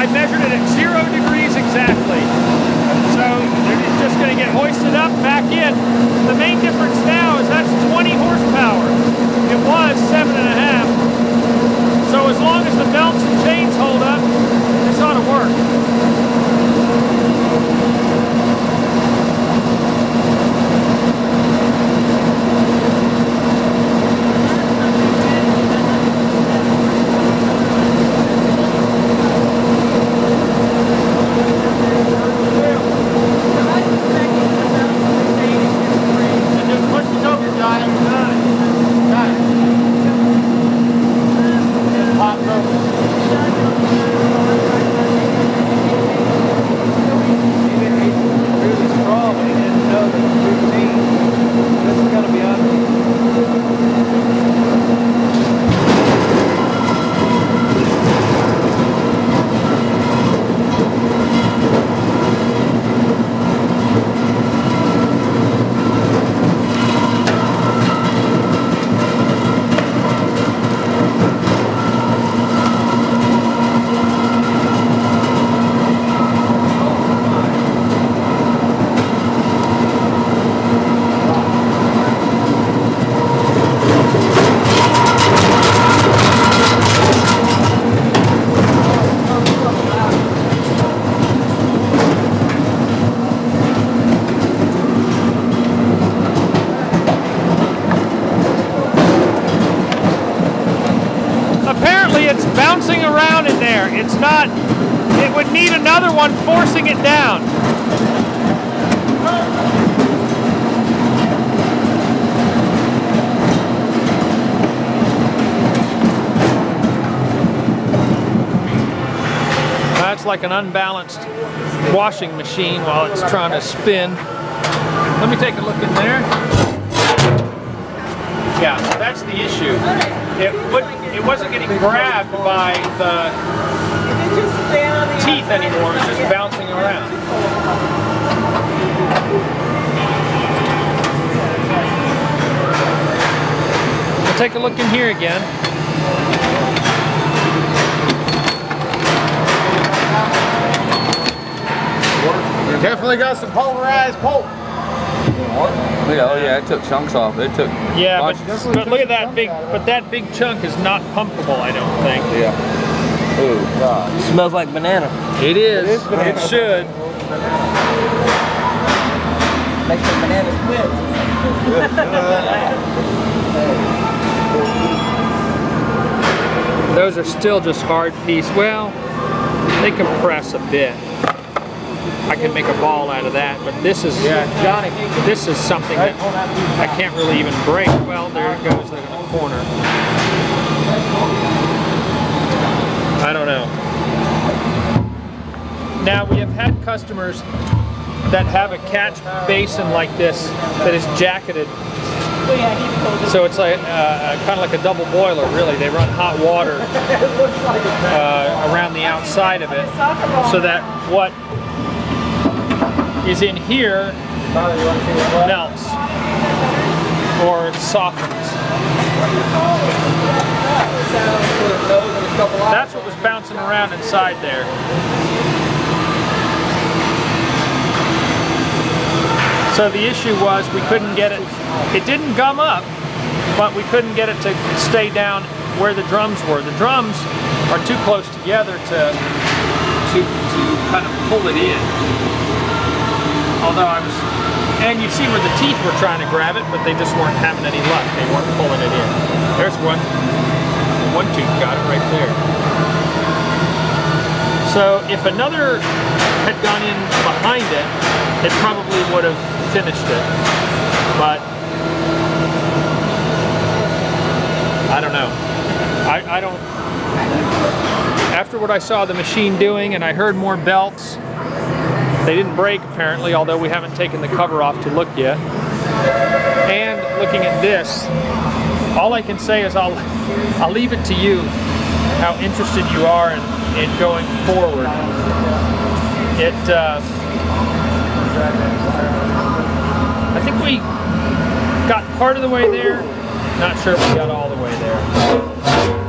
I measured it at zero degrees exactly. So it's just going to get hoisted up, back in. The main difference now is that's 20 horsepower. It was seven and a half. So as long as the belts and chains hold up, this ought to work. And just push it over, Johnny. Got it. Got it. It pops over. really strong, but he didn't know that the 15, this is gonna be under. Apparently it's bouncing around in there. It's not, it would need another one forcing it down. That's like an unbalanced washing machine while it's trying to spin. Let me take a look in there. Yeah, that's the issue. It would, it wasn't getting grabbed by the teeth anymore. It's just bouncing around. We'll take a look in here again. Definitely got some polarized pulp. Yeah, oh yeah, it took chunks off. It took. Yeah, but, but look at that big, but that big chunk is not pumpable, I don't think. Yeah. Ooh, God. Smells like banana. It is. It should. Makes the banana split. Those are still just hard piece. Well, they compress a bit. I can make a ball out of that, but this is Johnny. this is something that I can't really even break. Well, there it goes in the corner. Customers that have a catch basin like this that is jacketed. So it's like uh, kind of like a double boiler, really. They run hot water uh, around the outside of it, so that what is in here melts or softens. That's what was bouncing around inside there. So the issue was we couldn't get it, it didn't gum up, but we couldn't get it to stay down where the drums were. The drums are too close together to, to, to kind of pull it in. Although I was, and you see where the teeth were trying to grab it, but they just weren't having any luck. They weren't pulling it in. There's one, one tooth got it right there. So if another had gone in behind it, it probably would have finished it. But I don't know. I, I don't. After what I saw the machine doing and I heard more belts, they didn't break apparently, although we haven't taken the cover off to look yet. And looking at this, all I can say is I'll I'll leave it to you how interested you are in, in going forward. It uh, I think we got part of the way there. Not sure if we got all the way there.